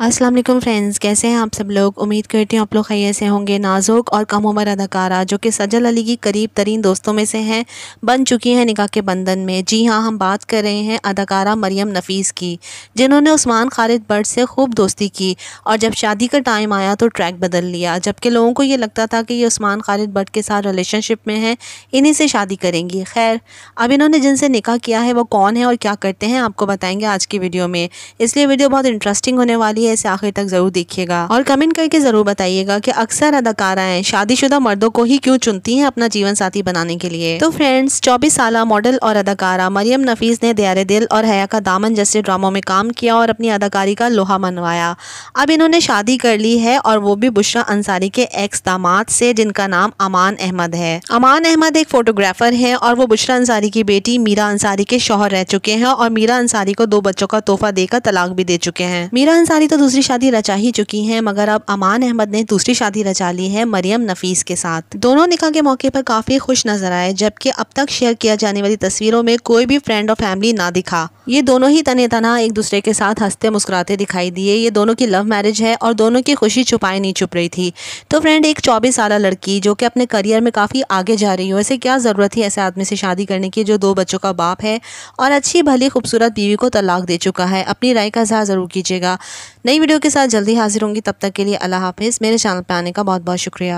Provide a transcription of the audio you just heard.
अस्सलाम वालेकुम फ्रेंड्स, कैसे हैं आप सब लोग? उम्मीद करती हूँ आप लोग खैर से होंगे, नाजुक और कम उम्र अदाकारा, जो कि सजल अली की करीब तरीन दोस्तों में से हैं, बन चुकी हैं निकाह के बंधन में। जी हाँ हम बात कर रहे हैं अदाकारा मरियम नफीस की, जिन्होंने उस्मान खालिद बट से खूब दोस्ती की और जब शादी का टाइम आया तो ट्रैक बदल लिया। जबकि लोगों को ये लगता था कि ये उस्मान खालिद बट के साथ रिलेशनशिप में है, इन्हीं से शादी करेंगी। खैर, अब इन्होंने जिनसे निकाह किया है वो कौन है और क्या करते हैं, आपको बताएँगे आज की वीडियो में। इसलिए वीडियो बहुत इंटरेस्टिंग होने वाली है। है, इसे आखिर तक ज़रूर देखिएगा। और कमेंट करके ज़रूर बताइएगा कि अक्सर अदाकाराएँ शादीशुदा मर्दों को ही क्यों चुनती हैं अपना जीवन साथी बनाने के लिए। तो फ्रेंड्स चौबीस साल मॉडल और अदाकारा, मरियम नफीस ने दयारे दिल और हया का दामन जैसे ड्रामों में काम किया और अपनी अदाकारी का लोहा मनवाया। अब इन्होंने शादी कर ली है और वो भी बुशरा अंसारी के एक्स दामाद से, जिनका नाम अमान अहमद है। अमान अहमद एक फोटोग्राफर है और वो बुशरा अंसारी की बेटी मीरा अंसारी के शोहर रह चुके हैं और मीरा अंसारी को दो बच्चों का तोहफा देकर तलाक भी दे चुके हैं। मीरा अंसारी तो दूसरी शादी रचा ही चुकी हैं, मगर अब अमान अहमद ने दूसरी शादी रचा ली है मरियम नफीस के साथ। दोनों निकाह के मौके पर काफ़ी खुश नज़र आए, जबकि अब तक शेयर किया जाने वाली तस्वीरों में कोई भी फ्रेंड और फैमिली ना दिखा। ये दोनों ही तने तना एक दूसरे के साथ हँसते मुस्कुराते दिखाई दिए। ये दोनों की लव मैरिज है और दोनों की खुशी छुपाई नहीं छुप रही थी। तो फ्रेंड एक चौबीस साल लड़की जो कि अपने करियर में काफ़ी आगे जा रही हो, ऐसे क्या ज़रूरत थी ऐसे आदमी से शादी करने की जो दो बच्चों का बाप है? और अच्छी, भली, खूबसूरत बीवी को तलाक दे चुका है। अपनी राय का इजहार ज़रूर कीजिएगा। नई वीडियो के साथ जल्दी हाजिर होंगी। तब तक के लिए अल्लाह हाफिज़। मेरे चैनल पर आने का बहुत बहुत शुक्रिया।